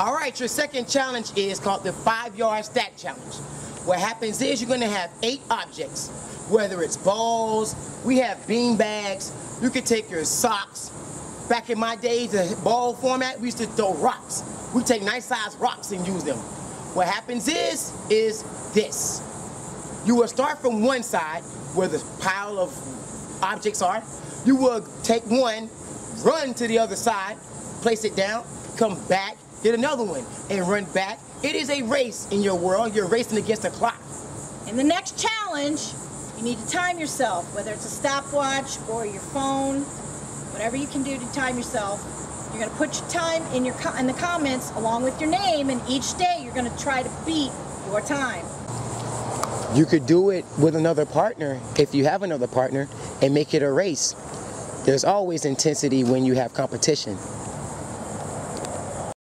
All right, your second challenge is called the five-yard stack challenge. What happens is you're gonna have eight objects, whether it's balls, we have bean bags, you can take your socks. Back in my days, the ball format, we used to throw rocks. We take nice sized rocks and use them. What happens is, is this. You will start from one side where the pile of objects are. You will take one, run to the other side, place it down, come back, get another one, and run back. It is a race in your world. You're racing against the clock. In the next challenge, you need to time yourself, whether it's a stopwatch or your phone, whatever you can do to time yourself. You're going to put your time in your in the comments along with your name, and each day you're going to try to beat your time. You could do it with another partner if you have another partner and make it a race. There's always intensity when you have competition.